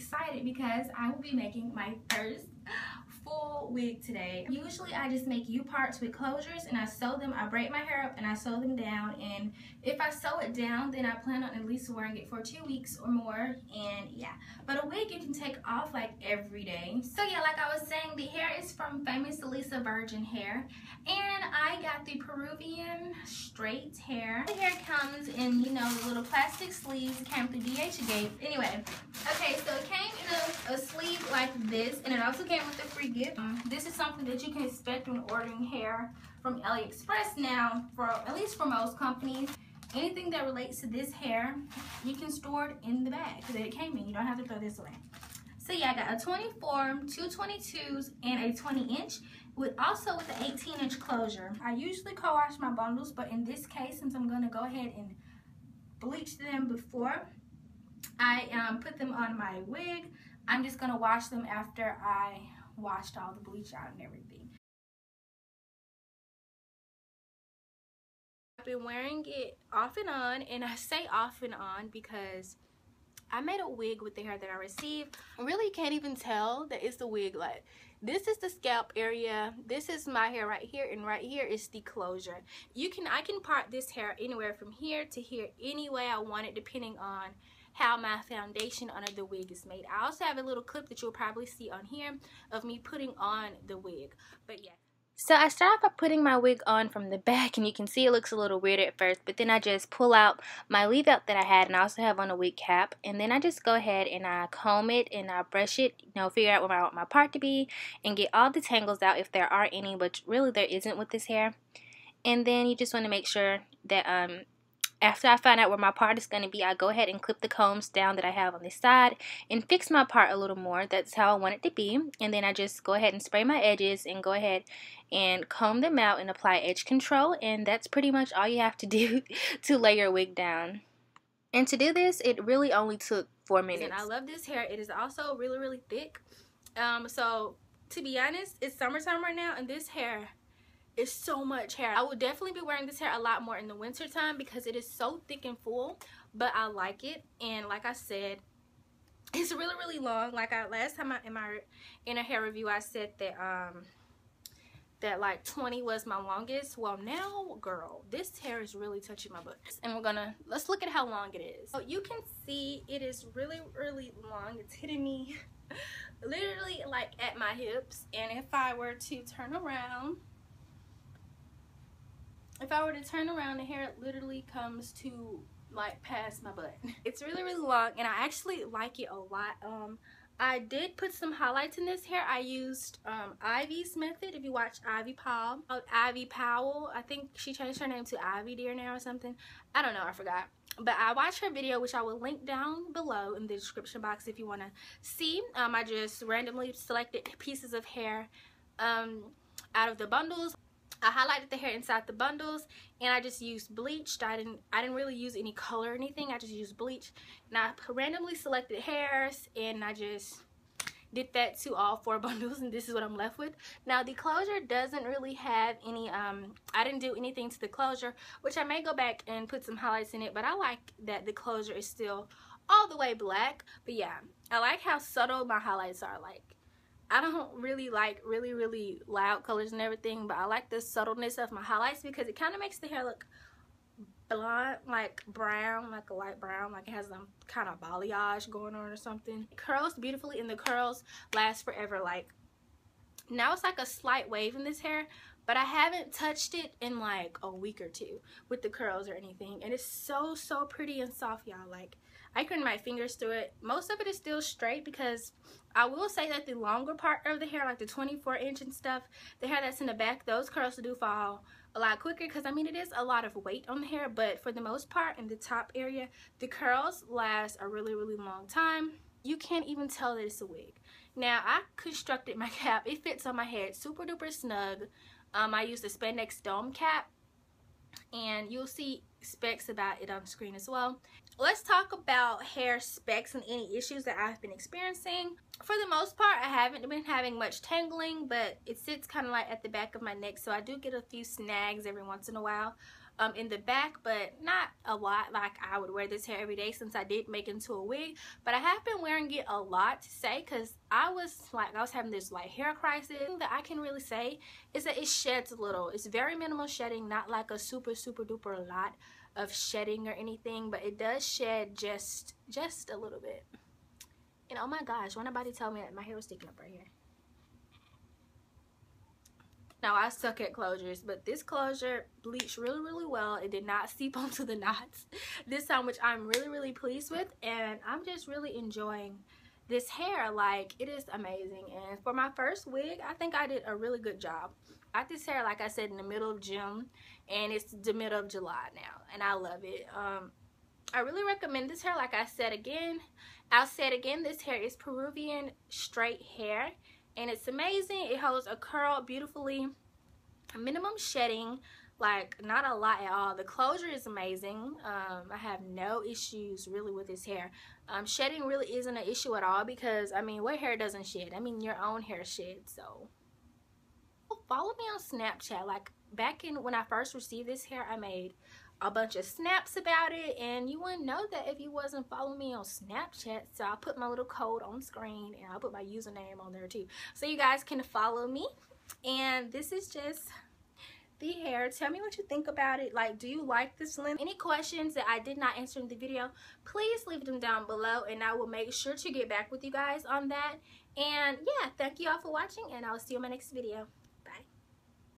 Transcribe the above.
excited because I will be making my first full wig today. Usually I just make U parts with closures and I sew them, I braid my hair up and I sew them down and if I sew it down then I plan on at least wearing it for two weeks or more and yeah. But wig you can take off like every day. So yeah, like I was saying, the hair is from Famous Lisa Virgin Hair and I got the Peruvian straight hair. The hair comes in, you know, the little plastic sleeves. It came through DH Gate. Anyway, okay, so it came in a, a sleeve like this and it also came with a free gift. Um, this is something that you can expect when ordering hair from AliExpress now, for at least for most companies. Anything that relates to this hair, you can store it in the bag that it came in. You don't have to throw this away. So yeah, I got a 24, two 22s, and a 20 inch with also with the 18 inch closure. I usually co-wash my bundles, but in this case, since I'm gonna go ahead and bleach them before I um, put them on my wig, I'm just gonna wash them after I washed all the bleach out and everything. I've been wearing it off and on and I say off and on because I made a wig with the hair that I received. I really can't even tell that it's the wig like this is the scalp area this is my hair right here and right here is the closure you can I can part this hair anywhere from here to here any way I want it depending on how my foundation under the wig is made. I also have a little clip that you'll probably see on here of me putting on the wig. But yeah. So I start off by putting my wig on from the back and you can see it looks a little weird at first but then I just pull out my leave out that I had and I also have on a wig cap and then I just go ahead and I comb it and I brush it, you know, figure out where I want my part to be and get all the tangles out if there are any but really there isn't with this hair. And then you just want to make sure that um, after I find out where my part is going to be, I go ahead and clip the combs down that I have on this side and fix my part a little more. That's how I want it to be. And then I just go ahead and spray my edges and go ahead and comb them out and apply edge control. And that's pretty much all you have to do to lay your wig down. And to do this, it really only took four minutes. And I love this hair. It is also really, really thick. Um, so to be honest, it's summertime right now and this hair is so much hair. I would definitely be wearing this hair a lot more in the winter time because it is so thick and full, but I like it. And like I said, it's really, really long. Like I last time I in my in a hair review, I said that um that like 20 was my longest. Well, now, girl, this hair is really touching my butt. And we're gonna, let's look at how long it is. So you can see it is really, really long. It's hitting me literally like at my hips. And if I were to turn around, if I were to turn around the hair literally comes to like past my butt. It's really really long and I actually like it a lot. Um I did put some highlights in this hair. I used um Ivy's method. If you watch Ivy Powell uh, Ivy Powell I think she changed her name to Ivy Dear now or something. I don't know I forgot. But I watched her video which I will link down below in the description box if you want to see. Um I just randomly selected pieces of hair um out of the bundles I highlighted the hair inside the bundles and I just used bleach. I didn't I didn't really use any color or anything. I just used bleach. And I randomly selected hairs and I just did that to all four bundles and this is what I'm left with. Now the closure doesn't really have any, um, I didn't do anything to the closure, which I may go back and put some highlights in it, but I like that the closure is still all the way black. But yeah, I like how subtle my highlights are. Like I don't really like really, really loud colors and everything, but I like the subtleness of my highlights because it kind of makes the hair look blonde, like brown, like a light brown, like it has some kind of balayage going on or something. It curls beautifully and the curls last forever. Like now it's like a slight wave in this hair, but I haven't touched it in like a week or two with the curls or anything. And it's so, so pretty and soft, y'all. Like I can my fingers through it. Most of it is still straight because I will say that the longer part of the hair, like the 24 inch and stuff, the hair that's in the back, those curls do fall a lot quicker because I mean it is a lot of weight on the hair but for the most part in the top area the curls last a really really long time you can't even tell that it's a wig now I constructed my cap it fits on my head super duper snug um, I used a spandex dome cap and you'll see specs about it on screen as well. Let's talk about hair specs and any issues that I've been experiencing. For the most part, I haven't been having much tangling, but it sits kind of like at the back of my neck, so I do get a few snags every once in a while. um, in the back, but not a lot like I would wear this hair every day since I did make it into a wig. But I have been wearing it a lot to say because I was like, I was having this like hair crisis. that I can really say is that it sheds a little. It's very minimal shedding, not like a super, super duper lot of shedding or anything, but it does shed just, just a little bit. And oh my gosh, why nobody tell me that my hair was sticking up right here? Now I suck at closures, but this closure bleached really, really well. It did not seep onto the knots this time, which I'm really, really pleased with. And I'm just really enjoying this hair. Like, it is amazing. And for my first wig, I think I did a really good job. I got this hair, like I said, in the middle of June. And it's the middle of July now. And I love it. Um, I really recommend this hair. Like I said again, I'll say it again. This hair is Peruvian straight hair and it's amazing it holds a curl beautifully minimum shedding like not a lot at all. The closure is amazing. Um, I have no issues really with this hair. Um, shedding really isn't an issue at all because I mean what hair doesn't shed? I mean your own hair sheds so. Follow me on Snapchat. Like back in when I first received this hair I made a bunch of snaps about it and you wouldn't know that if you wasn't following me on Snapchat so I'll put my little code on screen and I'll put my username on there too. So you guys can follow me and this is just the hair. Tell me what you think about it. Like do you like this length? Any questions that I did not answer in the video please leave them down below and I will make sure to get back with you guys on that. And yeah thank you all for watching and I'll see you in my next video